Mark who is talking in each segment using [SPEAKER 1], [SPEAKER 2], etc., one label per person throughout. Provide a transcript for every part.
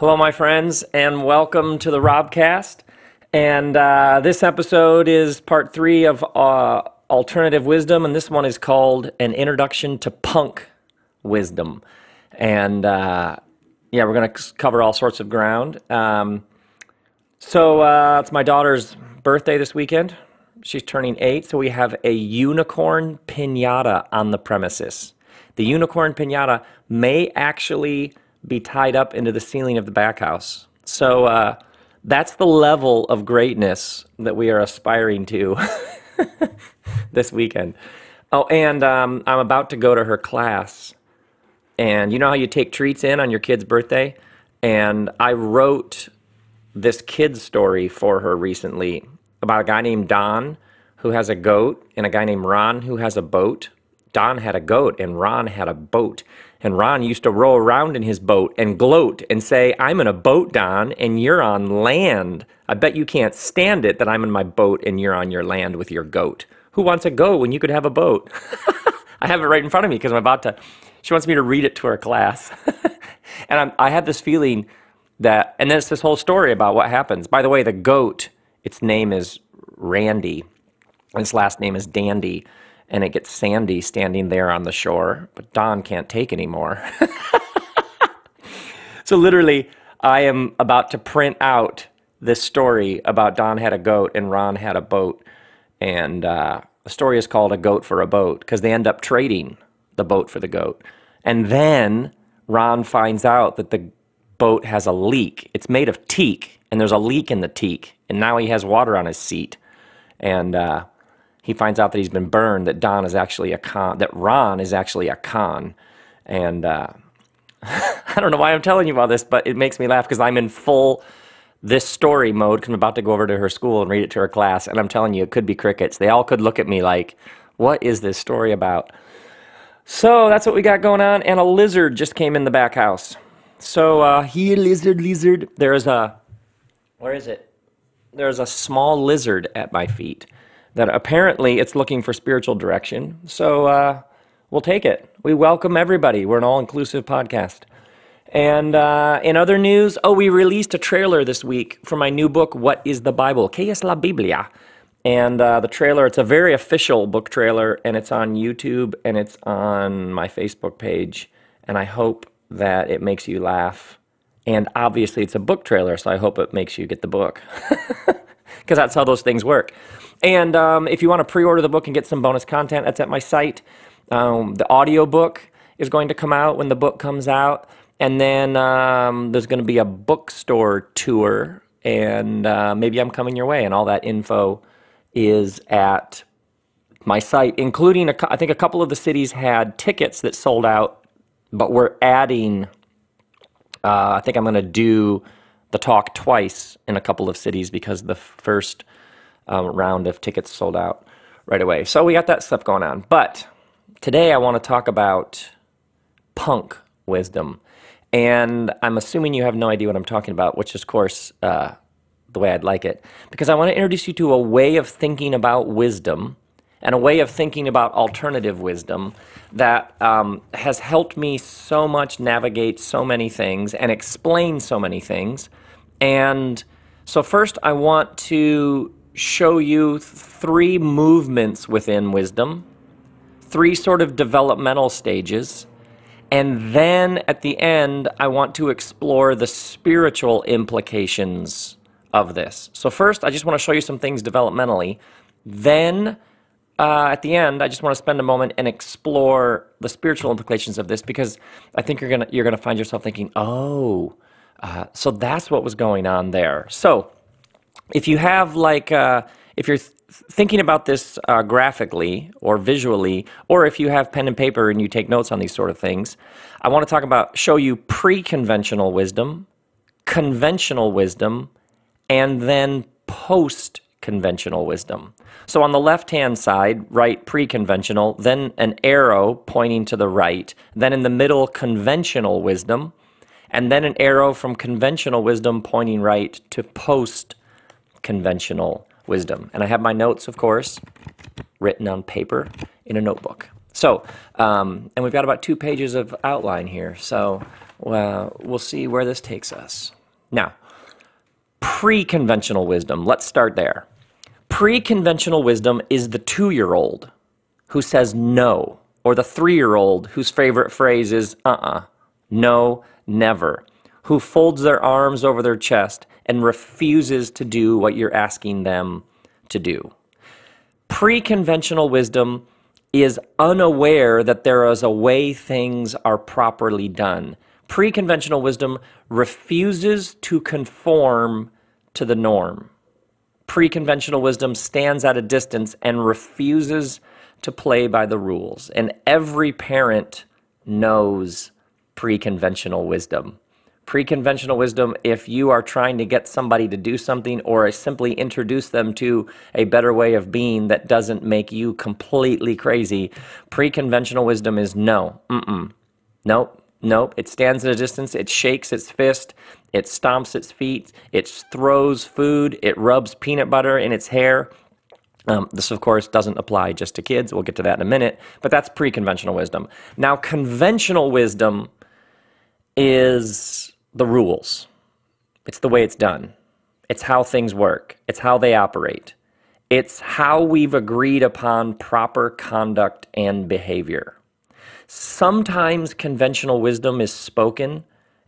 [SPEAKER 1] Hello, my friends, and welcome to the RobCast. And uh, this episode is part three of uh, Alternative Wisdom, and this one is called An Introduction to Punk Wisdom. And uh, yeah, we're going to cover all sorts of ground. Um, so uh, it's my daughter's birthday this weekend. She's turning eight, so we have a unicorn pinata on the premises. The unicorn pinata may actually be tied up into the ceiling of the back house. So uh, that's the level of greatness that we are aspiring to this weekend. Oh, and um, I'm about to go to her class. And you know how you take treats in on your kid's birthday? And I wrote this kid's story for her recently about a guy named Don who has a goat and a guy named Ron who has a boat. Don had a goat and Ron had a boat. And Ron used to row around in his boat and gloat and say, I'm in a boat, Don, and you're on land. I bet you can't stand it that I'm in my boat and you're on your land with your goat. Who wants a goat when you could have a boat? I have it right in front of me because I'm about to, she wants me to read it to her class. and I'm, I have this feeling that, and then it's this whole story about what happens. By the way, the goat, its name is Randy, and its last name is Dandy and it gets Sandy standing there on the shore, but Don can't take anymore. so literally, I am about to print out this story about Don had a goat and Ron had a boat, and uh, the story is called "A Goat for a Boat" because they end up trading the boat for the goat, and then Ron finds out that the boat has a leak. It's made of teak, and there's a leak in the teak, and now he has water on his seat, and uh, he finds out that he's been burned, that Don is actually a con, that Ron is actually a con. And uh, I don't know why I'm telling you about this, but it makes me laugh because I'm in full this story mode because I'm about to go over to her school and read it to her class. And I'm telling you, it could be crickets. They all could look at me like, what is this story about? So that's what we got going on. And a lizard just came in the back house. So uh, here, lizard, lizard. There's a, where is it? There's a small lizard at my feet that apparently it's looking for spiritual direction. So uh, we'll take it. We welcome everybody. We're an all inclusive podcast. And uh, in other news, oh, we released a trailer this week for my new book, What is the Bible? ¿Qué es la Biblia? And uh, the trailer, it's a very official book trailer, and it's on YouTube and it's on my Facebook page. And I hope that it makes you laugh. And obviously, it's a book trailer, so I hope it makes you get the book. Because that's how those things work. And um, if you want to pre-order the book and get some bonus content, that's at my site. Um, the audio book is going to come out when the book comes out. And then um, there's going to be a bookstore tour. And uh, maybe I'm coming your way. And all that info is at my site, including, a, I think a couple of the cities had tickets that sold out, but we're adding, uh, I think I'm going to do the talk twice in a couple of cities because the first um, round of tickets sold out right away. So we got that stuff going on. But today I want to talk about punk wisdom. And I'm assuming you have no idea what I'm talking about, which is, of course, uh, the way I'd like it. Because I want to introduce you to a way of thinking about wisdom and a way of thinking about alternative wisdom that um, has helped me so much navigate so many things and explain so many things. And so, first, I want to show you three movements within wisdom, three sort of developmental stages. And then at the end, I want to explore the spiritual implications of this. So, first, I just want to show you some things developmentally. Then, uh, at the end, I just want to spend a moment and explore the spiritual implications of this because I think you're gonna you're gonna find yourself thinking, oh, uh, so that's what was going on there. So, if you have like uh, if you're th- thinking about this uh, graphically or visually or if you have pen and paper and you take notes on these sort of things i want to talk about show you pre-conventional wisdom conventional wisdom and then post conventional wisdom so on the left hand side right pre-conventional then an arrow pointing to the right then in the middle conventional wisdom and then an arrow from conventional wisdom pointing right to post conventional wisdom. And I have my notes, of course, written on paper in a notebook. So, um, and we've got about two pages of outline here. So well, we'll see where this takes us. Now, pre conventional wisdom, let's start there. Pre conventional wisdom is the two year old who says no, or the three year old whose favorite phrase is uh uh-uh, uh, no, never, who folds their arms over their chest and refuses to do what you're asking them to do. Pre conventional wisdom is unaware that there is a way things are properly done. Pre conventional wisdom refuses to conform to the norm. Pre conventional wisdom stands at a distance and refuses to play by the rules. And every parent knows pre conventional wisdom. Pre conventional wisdom, if you are trying to get somebody to do something or simply introduce them to a better way of being that doesn't make you completely crazy, pre conventional wisdom is no. Mm-mm. Nope. Nope. It stands at a distance. It shakes its fist. It stomps its feet. It throws food. It rubs peanut butter in its hair. Um, this, of course, doesn't apply just to kids. We'll get to that in a minute. But that's pre conventional wisdom. Now, conventional wisdom is the rules. It's the way it's done. It's how things work. It's how they operate. It's how we've agreed upon proper conduct and behavior. Sometimes conventional wisdom is spoken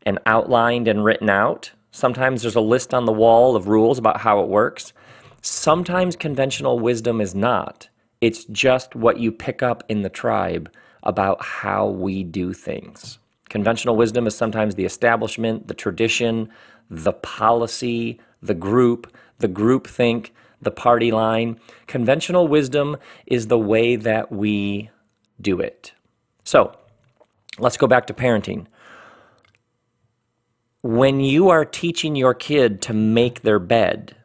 [SPEAKER 1] and outlined and written out. Sometimes there's a list on the wall of rules about how it works. Sometimes conventional wisdom is not. It's just what you pick up in the tribe about how we do things. Conventional wisdom is sometimes the establishment, the tradition, the policy, the group, the group think, the party line. Conventional wisdom is the way that we do it. So let's go back to parenting. When you are teaching your kid to make their bed,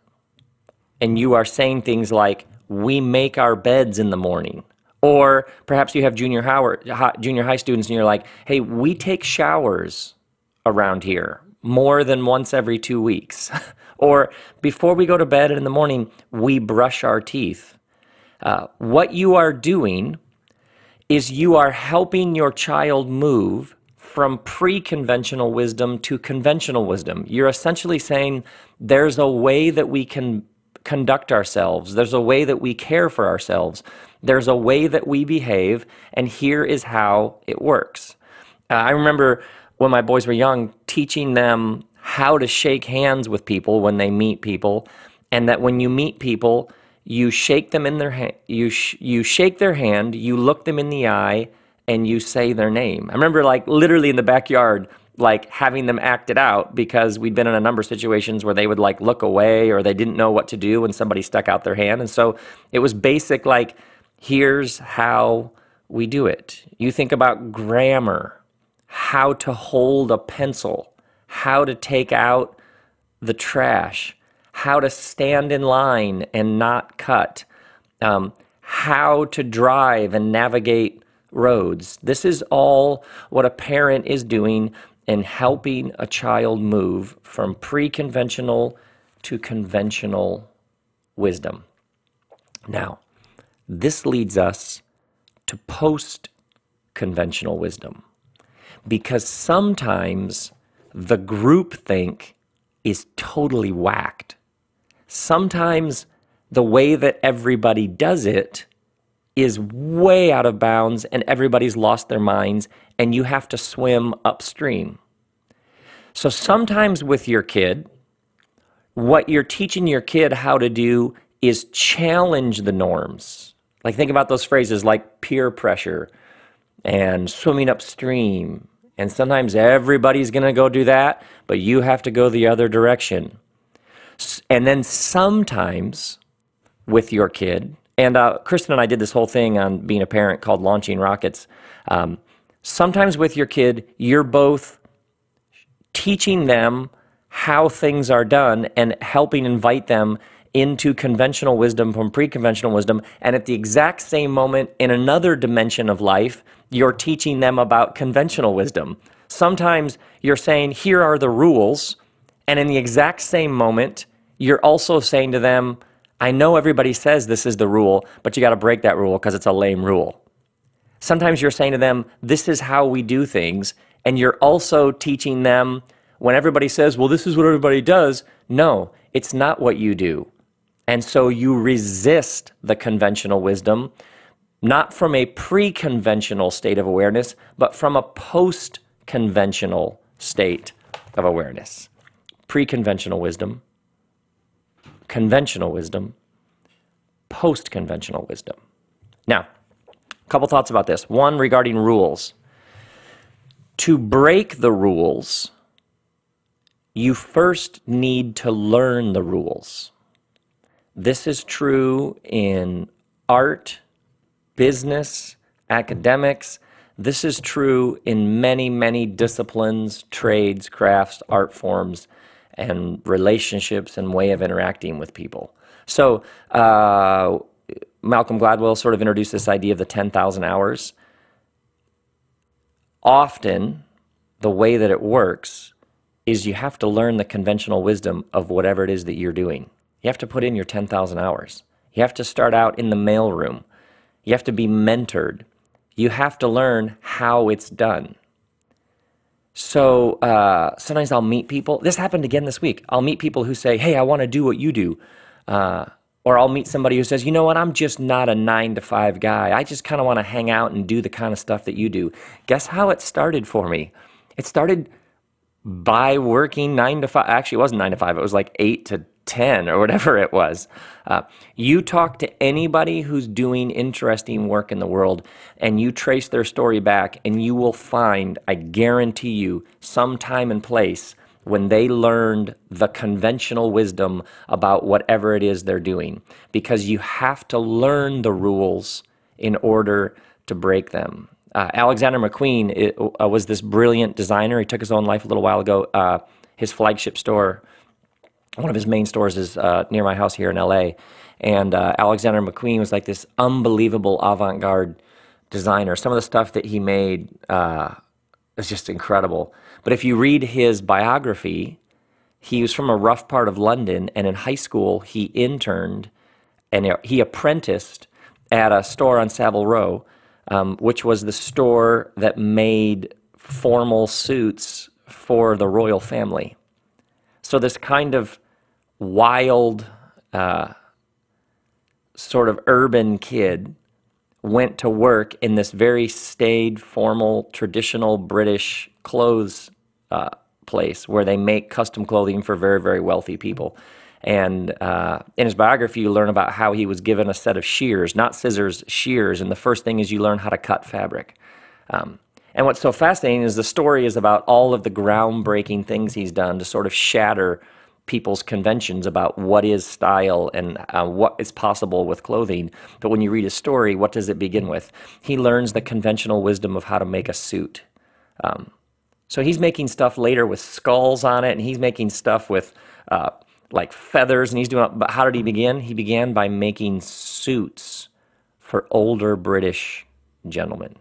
[SPEAKER 1] and you are saying things like, We make our beds in the morning, or perhaps you have junior, Howard, junior high students and you're like, hey, we take showers around here more than once every two weeks. or before we go to bed in the morning, we brush our teeth. Uh, what you are doing is you are helping your child move from pre conventional wisdom to conventional wisdom. You're essentially saying there's a way that we can conduct ourselves, there's a way that we care for ourselves, there's a way that we behave, and here is how it works. Uh, I remember when my boys were young teaching them how to shake hands with people when they meet people, and that when you meet people, you shake them in their hand, you sh- you shake their hand, you look them in the eye, and you say their name. I remember like literally in the backyard like having them act it out because we'd been in a number of situations where they would like look away or they didn't know what to do when somebody stuck out their hand. And so it was basic like Here's how we do it. You think about grammar, how to hold a pencil, how to take out the trash, how to stand in line and not cut, um, how to drive and navigate roads. This is all what a parent is doing in helping a child move from pre conventional to conventional wisdom. Now, this leads us to post conventional wisdom because sometimes the group think is totally whacked. Sometimes the way that everybody does it is way out of bounds and everybody's lost their minds and you have to swim upstream. So sometimes with your kid, what you're teaching your kid how to do is challenge the norms. Like, think about those phrases like peer pressure and swimming upstream. And sometimes everybody's going to go do that, but you have to go the other direction. And then sometimes with your kid, and uh, Kristen and I did this whole thing on being a parent called Launching Rockets. Um, sometimes with your kid, you're both teaching them how things are done and helping invite them into conventional wisdom from pre conventional wisdom. And at the exact same moment, in another dimension of life, you're teaching them about conventional wisdom. Sometimes you're saying, here are the rules. And in the exact same moment, you're also saying to them, I know everybody says this is the rule, but you got to break that rule because it's a lame rule. Sometimes you're saying to them, this is how we do things. And you're also teaching them when everybody says, well, this is what everybody does. No, it's not what you do. And so you resist the conventional wisdom, not from a pre conventional state of awareness, but from a post conventional state of awareness. Pre conventional wisdom, conventional wisdom, post conventional wisdom. Now, a couple thoughts about this. One regarding rules. To break the rules, you first need to learn the rules. This is true in art, business, academics. This is true in many, many disciplines, trades, crafts, art forms, and relationships and way of interacting with people. So, uh, Malcolm Gladwell sort of introduced this idea of the 10,000 hours. Often, the way that it works is you have to learn the conventional wisdom of whatever it is that you're doing. You have to put in your 10,000 hours. You have to start out in the mailroom. You have to be mentored. You have to learn how it's done. So uh, sometimes I'll meet people. This happened again this week. I'll meet people who say, Hey, I want to do what you do. Uh, or I'll meet somebody who says, You know what? I'm just not a nine to five guy. I just kind of want to hang out and do the kind of stuff that you do. Guess how it started for me? It started by working nine to five. Actually, it wasn't nine to five. It was like eight to 10 or whatever it was. Uh, you talk to anybody who's doing interesting work in the world and you trace their story back, and you will find, I guarantee you, some time and place when they learned the conventional wisdom about whatever it is they're doing. Because you have to learn the rules in order to break them. Uh, Alexander McQueen it, uh, was this brilliant designer. He took his own life a little while ago. Uh, his flagship store, one of his main stores, is uh, near my house here in LA. And uh, Alexander McQueen was like this unbelievable avant garde designer. Some of the stuff that he made uh, is just incredible. But if you read his biography, he was from a rough part of London, and in high school, he interned and he apprenticed at a store on Savile Row um, which was the store that made formal suits for the royal family. So this kind of wild, uh, sort of urban kid went to work in this very staid, formal, traditional British clothes uh, place where they make custom clothing for very, very wealthy people. And uh, in his biography, you learn about how he was given a set of shears, not scissors, shears. And the first thing is you learn how to cut fabric. Um, and what's so fascinating is the story is about all of the groundbreaking things he's done to sort of shatter people's conventions about what is style and uh, what is possible with clothing. But when you read his story, what does it begin with? He learns the conventional wisdom of how to make a suit. Um, so he's making stuff later with skulls on it, and he's making stuff with uh, like feathers and he's doing but how did he begin he began by making suits for older british gentlemen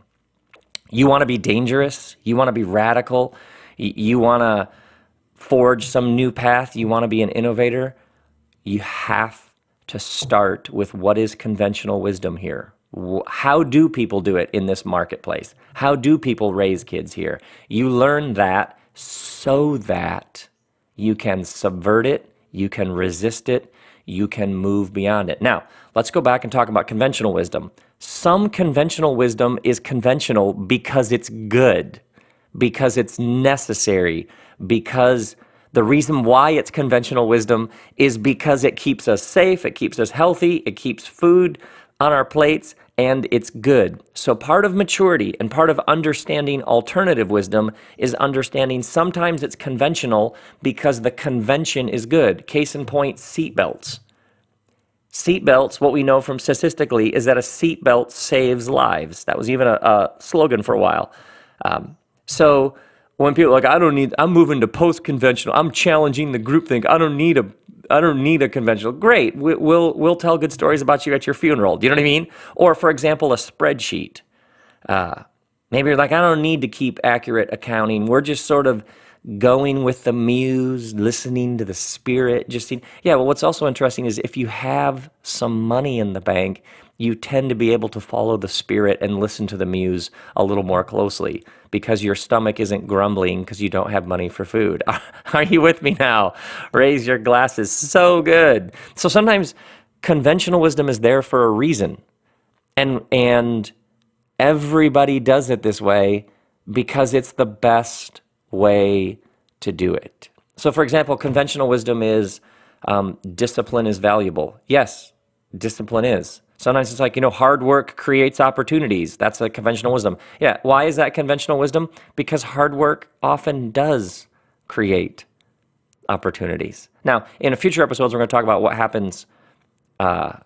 [SPEAKER 1] you want to be dangerous you want to be radical you want to forge some new path you want to be an innovator you have to start with what is conventional wisdom here how do people do it in this marketplace how do people raise kids here you learn that so that you can subvert it you can resist it. You can move beyond it. Now, let's go back and talk about conventional wisdom. Some conventional wisdom is conventional because it's good, because it's necessary, because the reason why it's conventional wisdom is because it keeps us safe, it keeps us healthy, it keeps food on our plates, and it's good. So, part of maturity and part of understanding alternative wisdom is understanding sometimes it's conventional because the convention is good. Case in point, seatbelts. Seatbelts, what we know from statistically is that a seatbelt saves lives. That was even a, a slogan for a while. Um, so, when people like, I don't need, I'm moving to post conventional, I'm challenging the groupthink, I don't need a I don't need a conventional. Great, we, will we'll tell good stories about you at your funeral. Do you know what I mean? Or for example, a spreadsheet. Uh, maybe you're like, I don't need to keep accurate accounting. We're just sort of going with the muse, listening to the spirit. Just yeah. Well, what's also interesting is if you have some money in the bank, you tend to be able to follow the spirit and listen to the muse a little more closely because your stomach isn't grumbling because you don't have money for food. Are you with me now? Raise your glasses. So good. So sometimes conventional wisdom is there for a reason. And and everybody does it this way because it's the best way to do it. So for example, conventional wisdom is um, discipline is valuable. Yes, discipline is. Sometimes it's like, you know, hard work creates opportunities. That's a conventional wisdom. Yeah, why is that conventional wisdom? Because hard work often does create opportunities. Now, in a future episodes, we're going to talk about what happens uh,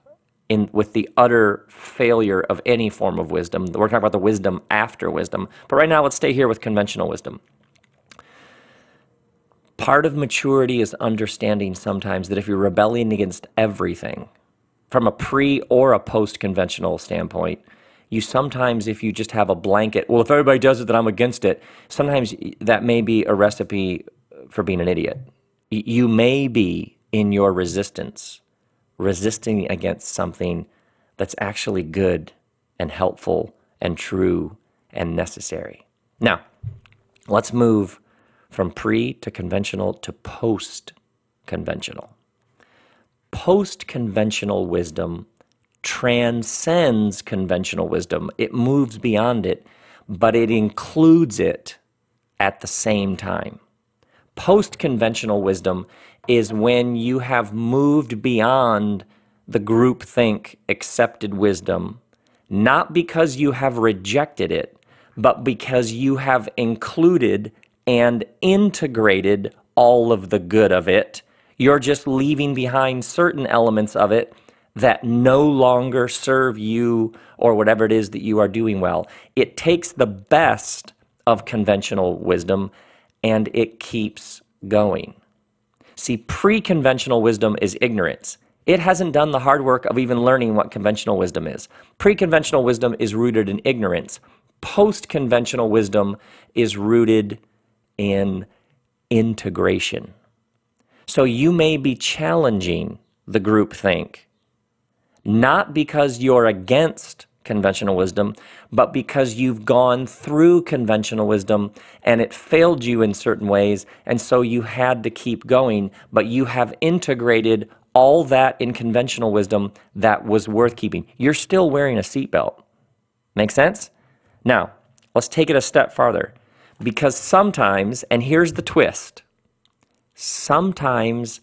[SPEAKER 1] in with the utter failure of any form of wisdom. We're talking about the wisdom after wisdom. But right now, let's stay here with conventional wisdom. Part of maturity is understanding sometimes that if you're rebelling against everything, from a pre or a post conventional standpoint, you sometimes, if you just have a blanket, well, if everybody does it, then I'm against it, sometimes that may be a recipe for being an idiot. You may be in your resistance, resisting against something that's actually good and helpful and true and necessary. Now, let's move from pre to conventional to post conventional post conventional wisdom transcends conventional wisdom. It moves beyond it, but it includes it at the same time. Post conventional wisdom is when you have moved beyond the groupthink accepted wisdom, not because you have rejected it, but because you have included and integrated all of the good of it you're just leaving behind certain elements of it that no longer serve you or whatever it is that you are doing well. It takes the best of conventional wisdom and it keeps going. See, pre conventional wisdom is ignorance. It hasn't done the hard work of even learning what conventional wisdom is. Pre conventional wisdom is rooted in ignorance. Post conventional wisdom is rooted in integration. So you may be challenging the group think, not because you're against conventional wisdom, but because you've gone through conventional wisdom and it failed you in certain ways, and so you had to keep going, but you have integrated all that in conventional wisdom that was worth keeping. You're still wearing a seatbelt. Make sense? Now, let's take it a step farther. Because sometimes, and here's the twist sometimes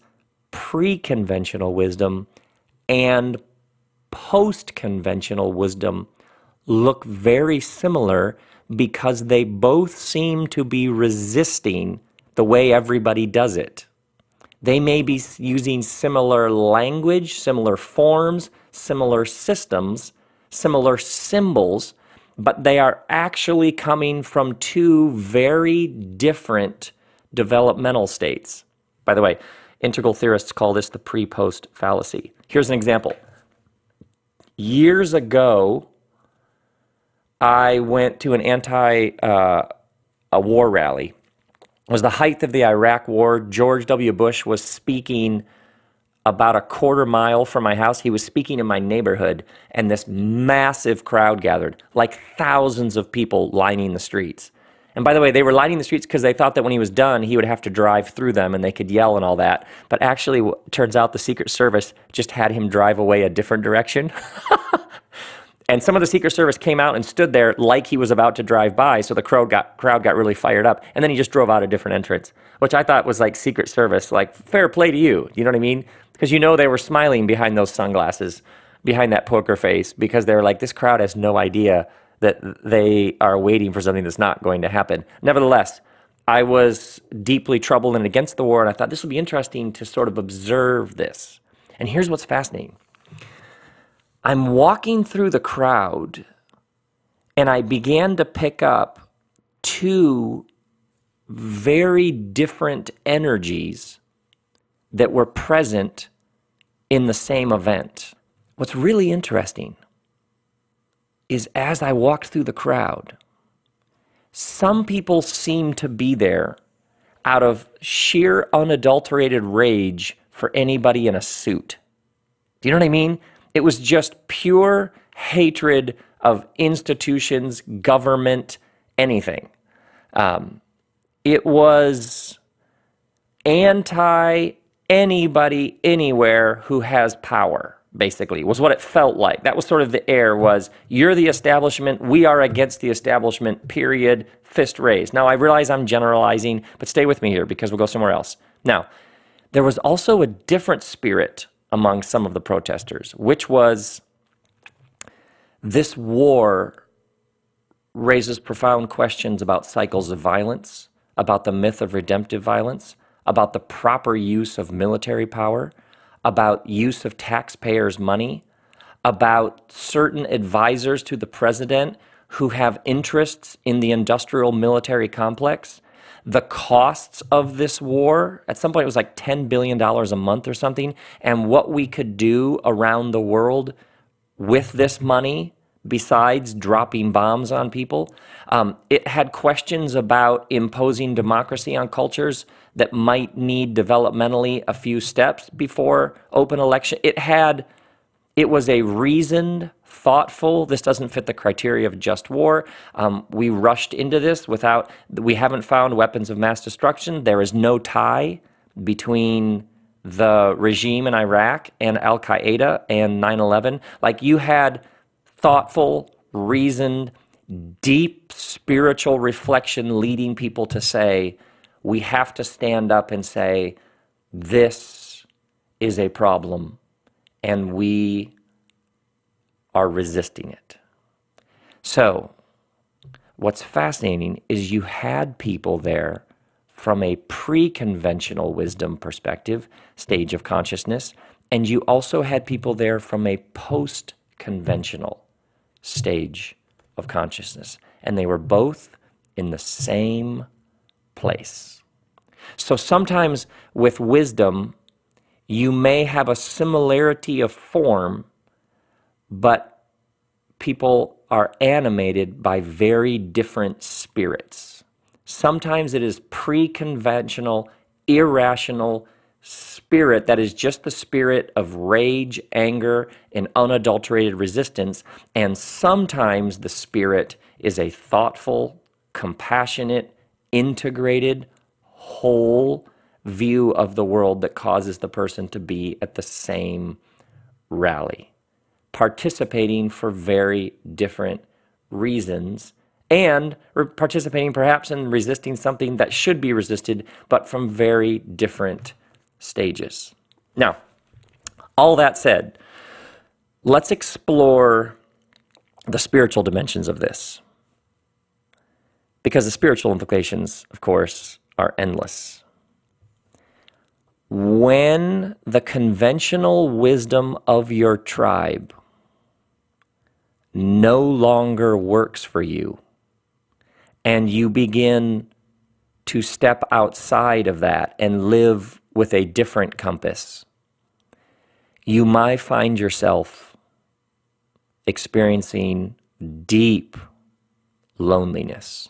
[SPEAKER 1] pre conventional wisdom and post conventional wisdom look very similar because they both seem to be resisting the way everybody does it. They may be using similar language, similar forms, similar systems, similar symbols, but they are actually coming from two very different developmental states. By the way, integral theorists call this the pre post fallacy. Here's an example. Years ago, I went to an anti uh, a war rally. It was the height of the Iraq War. George W. Bush was speaking about a quarter mile from my house. He was speaking in my neighborhood, and this massive crowd gathered, like thousands of people lining the streets. And by the way, they were lighting the streets because they thought that when he was done, he would have to drive through them and they could yell and all that. But actually, turns out the Secret Service just had him drive away a different direction. and some of the Secret Service came out and stood there like he was about to drive by. So the crowd got, crowd got really fired up. And then he just drove out a different entrance, which I thought was like Secret Service, like fair play to you. You know what I mean? Because you know they were smiling behind those sunglasses, behind that poker face, because they were like, this crowd has no idea that they are waiting for something that's not going to happen. Nevertheless, I was deeply troubled and against the war, and I thought this would be interesting to sort of observe this. And here's what's fascinating I'm walking through the crowd, and I began to pick up two very different energies that were present in the same event. What's really interesting is as I walked through the crowd, some people seemed to be there out of sheer unadulterated rage for anybody in a suit. Do you know what I mean? It was just pure hatred of institutions, government, anything. Um, it was anti anybody anywhere who has power basically was what it felt like. That was sort of the air was you're the establishment we are against the establishment period fist raised. Now i realize i'm generalizing but stay with me here because we'll go somewhere else. Now there was also a different spirit among some of the protesters which was this war raises profound questions about cycles of violence about the myth of redemptive violence about the proper use of military power, about use of taxpayers' money, about certain advisors to the president who have interests in the industrial military complex, the costs of this war. At some point, it was like $10 billion a month or something, and what we could do around the world with this money besides dropping bombs on people. Um, it had questions about imposing democracy on cultures that might need developmentally a few steps before open election. It had, it was a reasoned, thoughtful, this doesn't fit the criteria of just war. Um, we rushed into this without, we haven't found weapons of mass destruction. There is no tie between the regime in Iraq and Al Qaeda and 9 11. Like you had thoughtful, reasoned, deep spiritual reflection leading people to say, we have to stand up and say, this is a problem, and we are resisting it. So, what's fascinating is you had people there from a pre conventional wisdom perspective, stage of consciousness, and you also had people there from a post conventional stage of consciousness. And they were both in the same place. So sometimes with wisdom, you may have a similarity of form, but people are animated by very different spirits. Sometimes it is pre conventional, irrational spirit that is just the spirit of rage, anger, and unadulterated resistance. And sometimes the spirit is a thoughtful, compassionate, integrated, whole view of the world that causes the person to be at the same rally, participating for very different reasons and participating perhaps in resisting something that should be resisted, but from very different stages. Now, all that said, let's explore the spiritual dimensions of this. Because the spiritual implications, of course, are endless. When the conventional wisdom of your tribe no longer works for you, and you begin to step outside of that and live with a different compass, you might find yourself experiencing deep loneliness.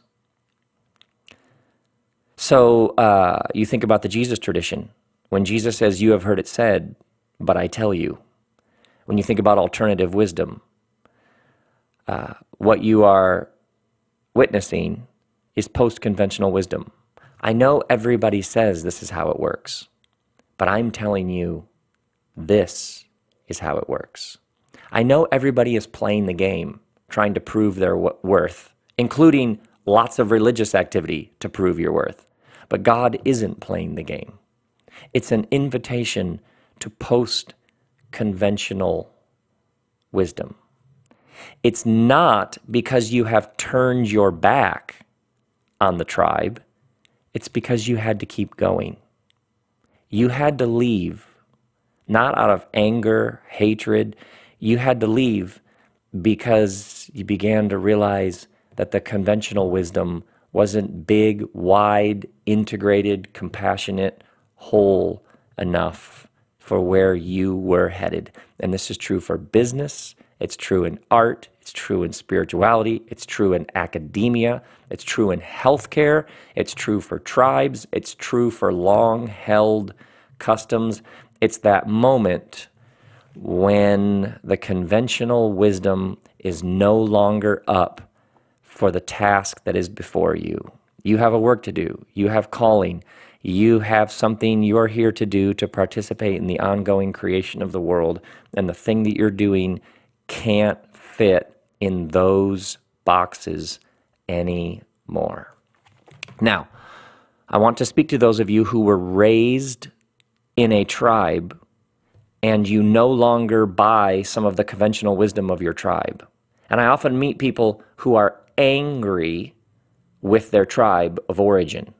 [SPEAKER 1] So uh, you think about the Jesus tradition. When Jesus says, You have heard it said, but I tell you. When you think about alternative wisdom, uh, what you are witnessing is post conventional wisdom. I know everybody says this is how it works, but I'm telling you this is how it works. I know everybody is playing the game, trying to prove their worth, including lots of religious activity to prove your worth. But God isn't playing the game. It's an invitation to post conventional wisdom. It's not because you have turned your back on the tribe, it's because you had to keep going. You had to leave, not out of anger, hatred. You had to leave because you began to realize that the conventional wisdom wasn't big, wide, integrated, compassionate, whole enough for where you were headed. And this is true for business, it's true in art, it's true in spirituality, it's true in academia, it's true in healthcare, it's true for tribes, it's true for long held customs. It's that moment when the conventional wisdom is no longer up for the task that is before you. You have a work to do, you have calling, you have something you're here to do to participate in the ongoing creation of the world, and the thing that you're doing can't fit in those boxes anymore. Now, I want to speak to those of you who were raised in a tribe and you no longer buy some of the conventional wisdom of your tribe. And I often meet people who are angry with their tribe of origin.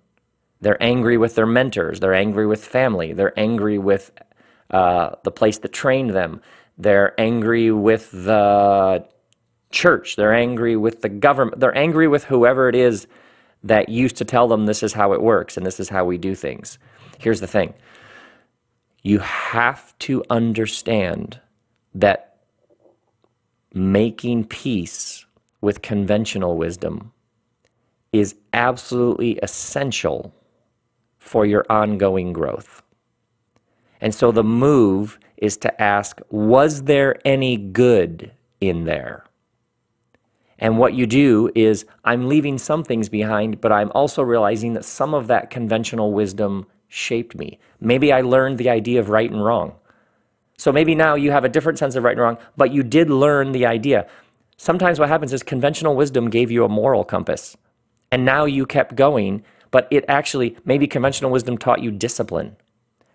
[SPEAKER 1] They're angry with their mentors. They're angry with family. They're angry with uh, the place that trained them. They're angry with the church. They're angry with the government. They're angry with whoever it is that used to tell them this is how it works and this is how we do things. Here's the thing you have to understand that making peace with conventional wisdom is absolutely essential for your ongoing growth. And so the move is to ask, was there any good in there? And what you do is, I'm leaving some things behind, but I'm also realizing that some of that conventional wisdom shaped me. Maybe I learned the idea of right and wrong. So maybe now you have a different sense of right and wrong, but you did learn the idea. Sometimes what happens is conventional wisdom gave you a moral compass, and now you kept going, but it actually, maybe conventional wisdom taught you discipline.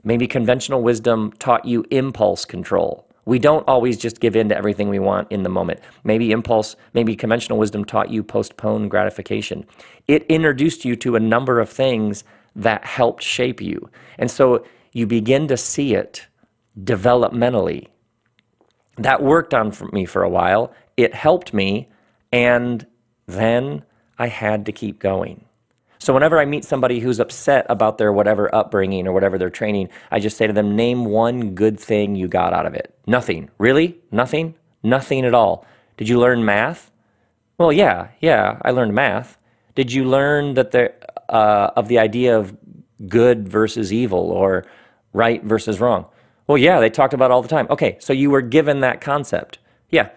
[SPEAKER 1] Maybe conventional wisdom taught you impulse control. We don't always just give in to everything we want in the moment. Maybe impulse, maybe conventional wisdom taught you postpone gratification. It introduced you to a number of things that helped shape you. And so you begin to see it developmentally. That worked on for me for a while. It helped me. And then I had to keep going. So whenever I meet somebody who's upset about their whatever upbringing or whatever their training, I just say to them, name one good thing you got out of it. Nothing. Really? Nothing? Nothing at all. Did you learn math? Well, yeah, yeah, I learned math. Did you learn that the uh, of the idea of good versus evil or right versus wrong? Well, yeah, they talked about all the time. Okay, so you were given that concept. Yeah,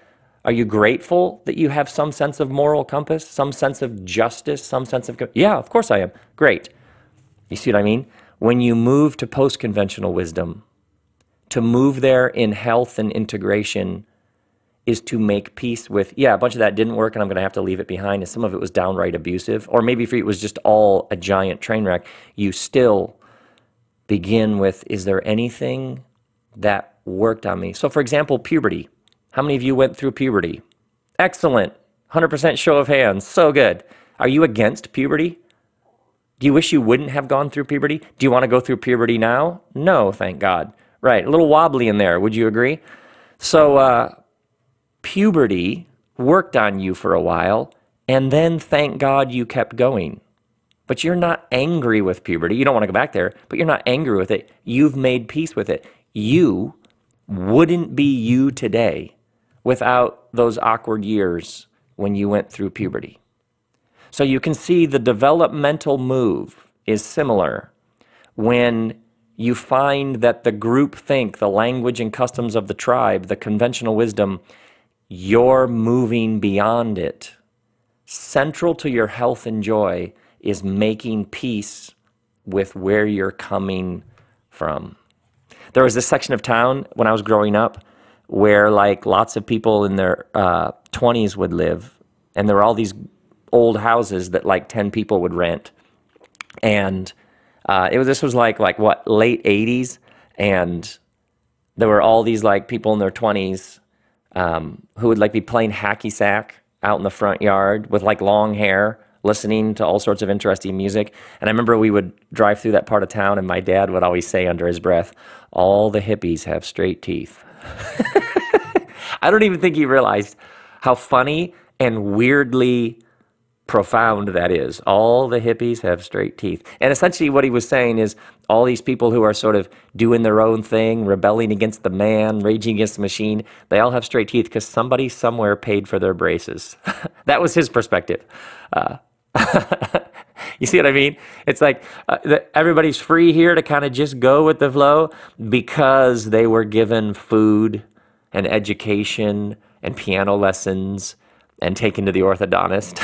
[SPEAKER 1] are you grateful that you have some sense of moral compass, some sense of justice, some sense of. Yeah, of course I am. Great. You see what I mean? When you move to post conventional wisdom, to move there in health and integration is to make peace with, yeah, a bunch of that didn't work and I'm going to have to leave it behind. And some of it was downright abusive. Or maybe if it was just all a giant train wreck, you still begin with, is there anything that worked on me? So, for example, puberty. How many of you went through puberty? Excellent. 100% show of hands. So good. Are you against puberty? Do you wish you wouldn't have gone through puberty? Do you want to go through puberty now? No, thank God. Right, a little wobbly in there. Would you agree? So, uh, puberty worked on you for a while, and then thank God you kept going. But you're not angry with puberty. You don't want to go back there, but you're not angry with it. You've made peace with it. You wouldn't be you today without those awkward years when you went through puberty. So you can see the developmental move is similar when you find that the group think, the language and customs of the tribe, the conventional wisdom, you're moving beyond it. Central to your health and joy is making peace with where you're coming from. There was this section of town when I was growing up where like lots of people in their uh, 20s would live and there were all these old houses that like 10 people would rent. And uh, it was this was like like what late 80s and there were all these like people in their 20s um, who would like be playing hacky sack out in the front yard with like long hair listening to all sorts of interesting music. And i remember we would drive through that part of town and my dad would always say under his breath all the hippies have straight teeth I don't even think he realized how funny and weirdly profound that is. All the hippies have straight teeth. And essentially, what he was saying is all these people who are sort of doing their own thing, rebelling against the man, raging against the machine, they all have straight teeth because somebody somewhere paid for their braces. that was his perspective. Uh, you see what I mean? It's like uh, the, everybody's free here to kind of just go with the flow because they were given food and education and piano lessons and taken to the orthodontist.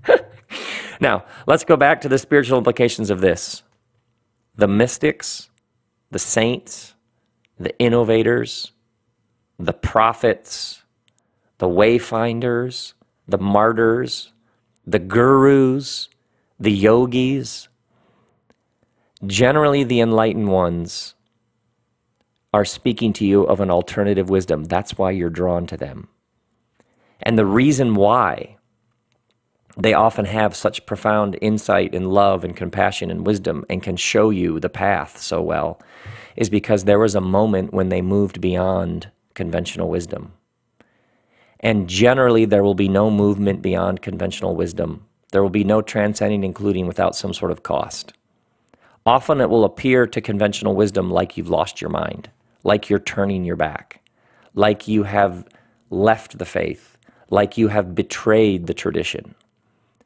[SPEAKER 1] now, let's go back to the spiritual implications of this. The mystics, the saints, the innovators, the prophets, the wayfinders, the martyrs, the gurus, the yogis, generally the enlightened ones are speaking to you of an alternative wisdom. That's why you're drawn to them. And the reason why they often have such profound insight and love and compassion and wisdom and can show you the path so well is because there was a moment when they moved beyond conventional wisdom. And generally, there will be no movement beyond conventional wisdom. There will be no transcending, including without some sort of cost. Often it will appear to conventional wisdom like you've lost your mind, like you're turning your back, like you have left the faith, like you have betrayed the tradition.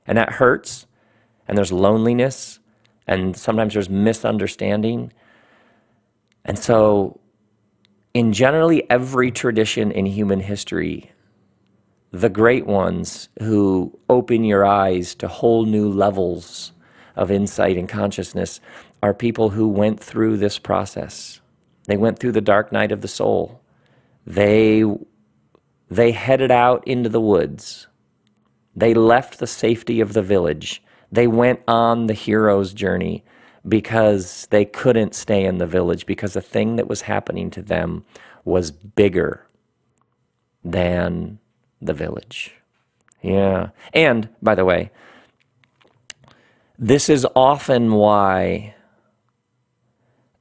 [SPEAKER 1] And that hurts, and there's loneliness, and sometimes there's misunderstanding. And so, in generally every tradition in human history, the great ones who open your eyes to whole new levels of insight and consciousness are people who went through this process. They went through the dark night of the soul. They, they headed out into the woods. They left the safety of the village. They went on the hero's journey because they couldn't stay in the village because the thing that was happening to them was bigger than the village. Yeah. And, by the way, this is often why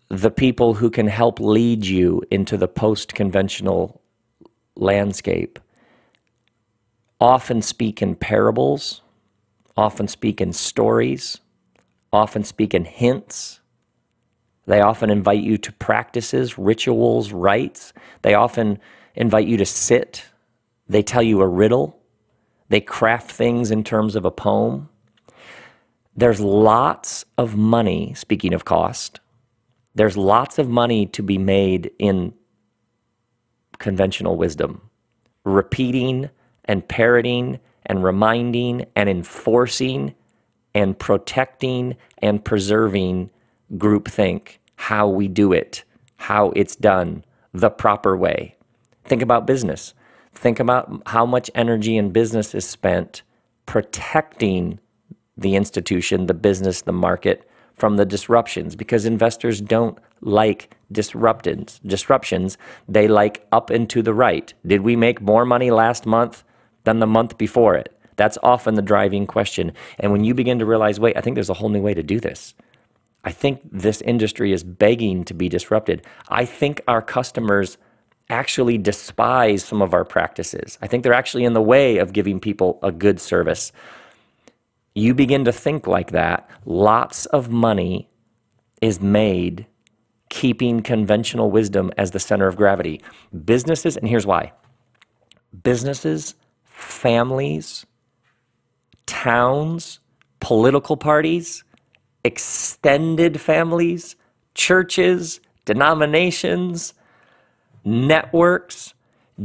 [SPEAKER 1] the people who can help lead you into the post conventional landscape often speak in parables, often speak in stories, often speak in hints. They often invite you to practices, rituals, rites. They often invite you to sit they tell you a riddle. They craft things in terms of a poem. There's lots of money, speaking of cost, there's lots of money to be made in conventional wisdom. Repeating and parroting and reminding and enforcing and protecting and preserving groupthink, how we do it, how it's done the proper way. Think about business. Think about how much energy and business is spent protecting the institution, the business, the market from the disruptions because investors don't like disruptions. Disruptions, they like up and to the right. Did we make more money last month than the month before it? That's often the driving question. And when you begin to realize, wait, I think there's a whole new way to do this. I think this industry is begging to be disrupted. I think our customers actually despise some of our practices. I think they're actually in the way of giving people a good service. You begin to think like that, lots of money is made keeping conventional wisdom as the center of gravity. Businesses, and here's why businesses, families, towns, political parties, extended families, churches, denominations, networks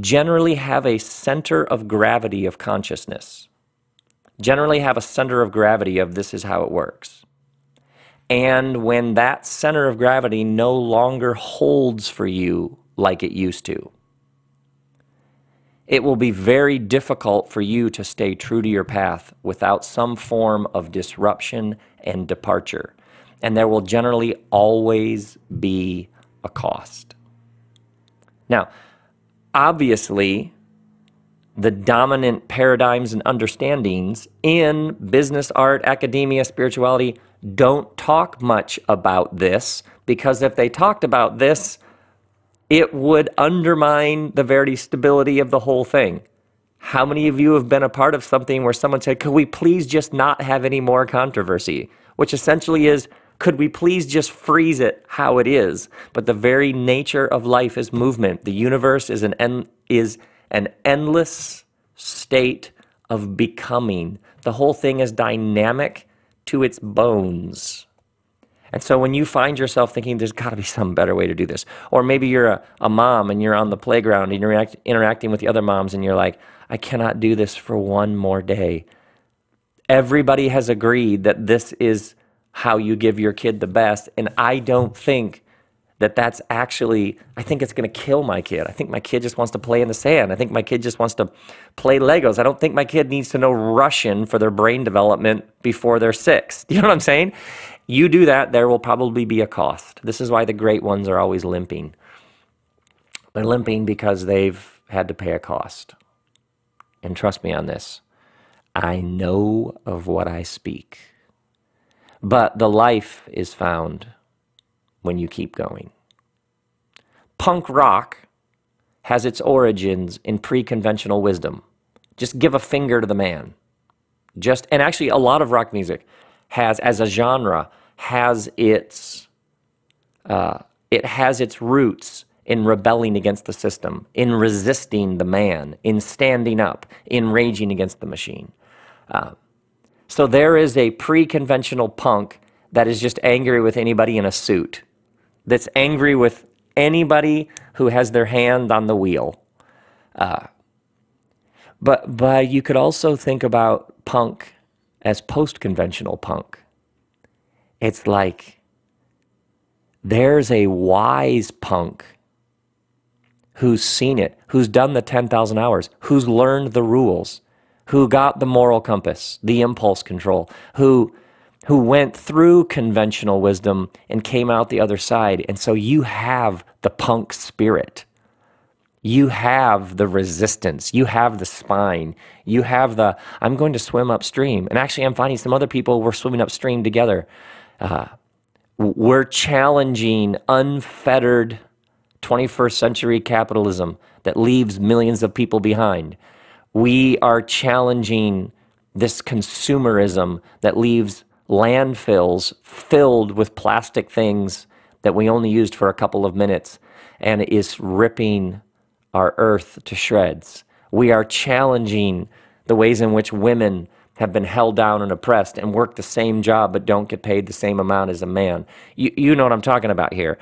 [SPEAKER 1] generally have a center of gravity of consciousness, generally have a center of gravity of this is how it works. And when that center of gravity no longer holds for you like it used to, it will be very difficult for you to stay true to your path without some form of disruption and departure. And there will generally always be a cost. Now, obviously, the dominant paradigms and understandings in business, art, academia, spirituality don't talk much about this because if they talked about this, it would undermine the very stability of the whole thing. How many of you have been a part of something where someone said, Could we please just not have any more controversy? Which essentially is, could we please just freeze it how it is? But the very nature of life is movement. The universe is an en- is an endless state of becoming. The whole thing is dynamic to its bones. And so when you find yourself thinking there's got to be some better way to do this, or maybe you're a, a mom and you're on the playground and you're act, interacting with the other moms and you're like, I cannot do this for one more day. Everybody has agreed that this is how you give your kid the best. And I don't think that that's actually, I think it's going to kill my kid. I think my kid just wants to play in the sand. I think my kid just wants to play Legos. I don't think my kid needs to know Russian for their brain development before they're six. You know what I'm saying? You do that, there will probably be a cost. This is why the great ones are always limping. They're limping because they've had to pay a cost. And trust me on this I know of what I speak. But the life is found when you keep going. Punk rock has its origins in pre conventional wisdom. Just give a finger to the man. Just, and actually, a lot of rock music has, as a genre, has its, uh, it has its roots in rebelling against the system, in resisting the man, in standing up, in raging against the machine. Uh, so there is a pre conventional punk that is just angry with anybody in a suit, that's angry with anybody who has their hand on the wheel. Uh, but, but you could also think about punk as post conventional punk. It's like there's a wise punk who's seen it, who's done the 10,000 hours, who's learned the rules, who got the moral compass, the impulse control, who who went through conventional wisdom and came out the other side. And so you have the punk spirit. You have the resistance. You have the spine. You have the, I'm going to swim upstream. And actually, I'm finding some other people were swimming upstream together. Uh, we're challenging unfettered 21st century capitalism that leaves millions of people behind. We are challenging this consumerism that leaves landfills filled with plastic things that we only used for a couple of minutes and is ripping our earth to shreds. We are challenging the ways in which women have been held down and oppressed and work the same job but don't get paid the same amount as a man. You, you know what I'm talking about here.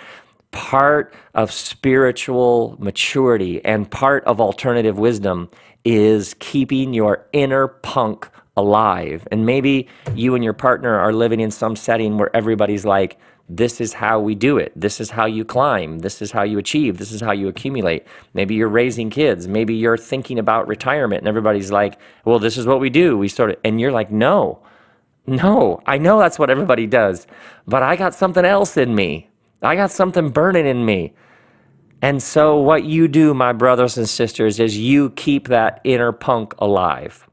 [SPEAKER 1] Part of spiritual maturity and part of alternative wisdom is keeping your inner punk alive. And maybe you and your partner are living in some setting where everybody's like, this is how we do it. This is how you climb. This is how you achieve. This is how you accumulate. Maybe you're raising kids. Maybe you're thinking about retirement and everybody's like, well, this is what we do. We sort of, and you're like, no, no, I know that's what everybody does, but I got something else in me. I got something burning in me. And so, what you do, my brothers and sisters, is you keep that inner punk alive.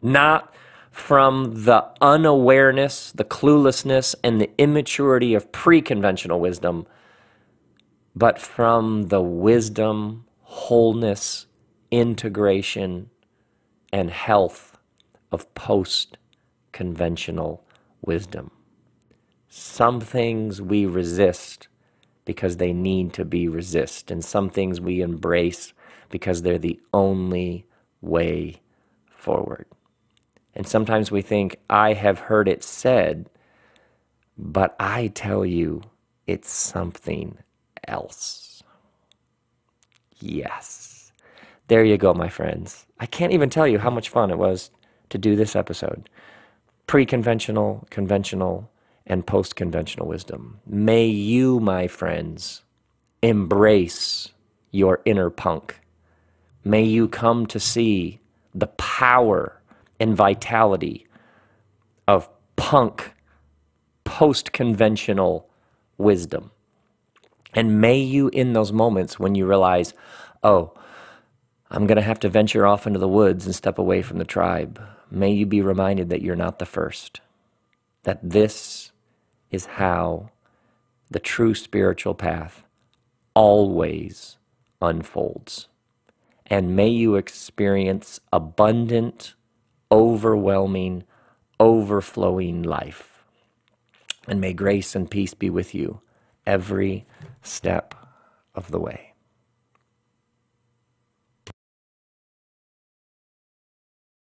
[SPEAKER 1] Not from the unawareness, the cluelessness, and the immaturity of pre conventional wisdom, but from the wisdom, wholeness, integration, and health of post conventional wisdom. Some things we resist because they need to be resist, and some things we embrace because they're the only way forward. And sometimes we think, I have heard it said, but I tell you, it's something else. Yes. There you go, my friends. I can't even tell you how much fun it was to do this episode. Pre conventional, conventional, and post conventional wisdom. May you, my friends, embrace your inner punk. May you come to see the power and vitality of punk, post conventional wisdom. And may you, in those moments when you realize, oh, I'm going to have to venture off into the woods and step away from the tribe, may you be reminded that you're not the first, that this is how the true spiritual path always unfolds. And may you experience abundant overwhelming, overflowing life. And may grace and peace be with you every step of the way.